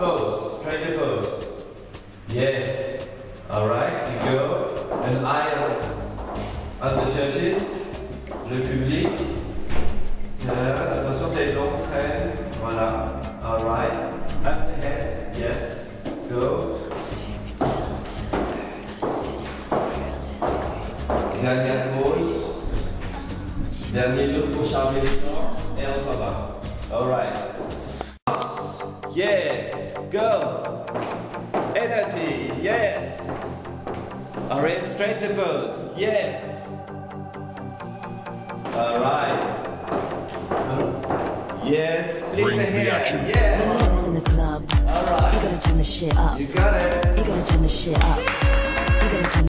pose. Try the pose. Yes. Alright, you go. An eye on, the judges. Le public. Attention, t'as une longue. Voilà. Alright. Up the head. Yes. Go. Dernière pause. Dernier look pour charmer les gens. Et on s'en va. Alright. Yes. Go. Energy. Yes. Alright. Straight the pose. Yes. Alright. Yes. Flip Bring the the hair. action. When you Yes. have in the club, you gotta turn the shit up. You got it. You gotta turn the shit up. You gotta turn